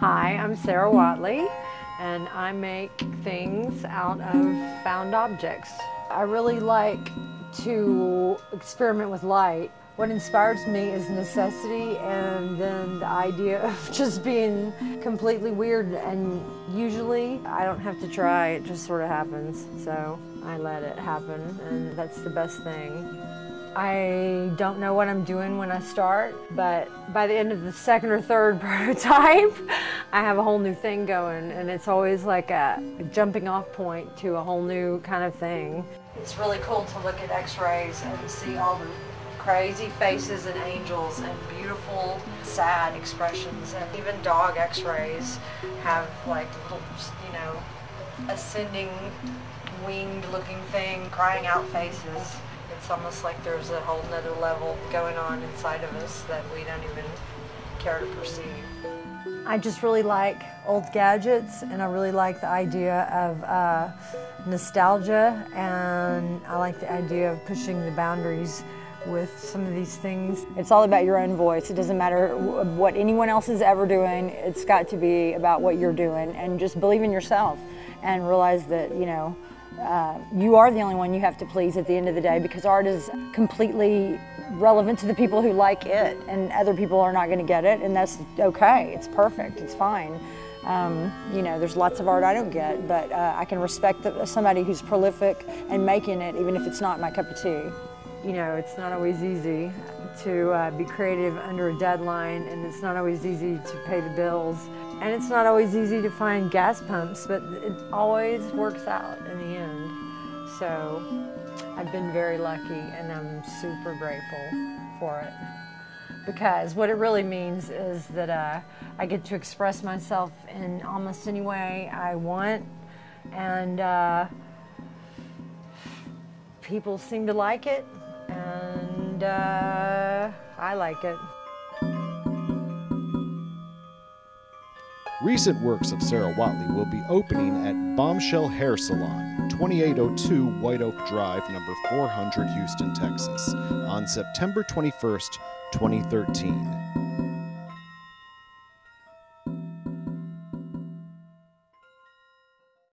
Hi, I'm Sarah Whatley, and I make things out of found objects. I really like to experiment with light. What inspires me is necessity and then the idea of just being completely weird and usually I don't have to try, it just sort of happens. So I let it happen and that's the best thing. I don't know what I'm doing when I start, but by the end of the second or third prototype, I have a whole new thing going, and it's always like a, jumping off point to a whole new kind of thing. It's really cool to look at x-rays and see all the crazy faces and angels and beautiful, sad expressions, and even dog x-rays have like little, you know, ascending winged looking thing, crying out faces. It's almost like there's a whole nother level going on inside of us that we don't even care to perceive. I just really like old gadgets and I really like the idea of uh, nostalgia and I like the idea of pushing the boundaries with some of these things. It's all about your own voice. It doesn't matter what anyone else is ever doing. It's got to be about what you're doing and just believe in yourself and realize that, you know, uh, you are the only one you have to please at the end of the day because art is completely relevant to the people who like it and other people are not going to get it and that's okay. It's perfect. It's fine. Um, you know there's lots of art I don't get but uh, I can respect the, somebody who's prolific and making it even if it's not my cup of tea you know it's not always easy to uh, be creative under a deadline and it's not always easy to pay the bills and it's not always easy to find gas pumps, but it always works out in the end. So I've been very lucky and I'm super grateful for it. Because what it really means is that uh, I get to express myself in almost any way I want, and uh, people seem to like it, and uh, I like it. Recent works of Sarah Whatley will be opening at Bombshell Hair Salon, 2802 White Oak Drive, number 400, Houston, Texas, on September 21st, 2013.